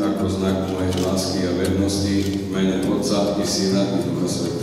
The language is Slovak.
ako znak mojej lásky a vernosti v mene Otca i Syna i Ducha Sveta.